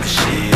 the shit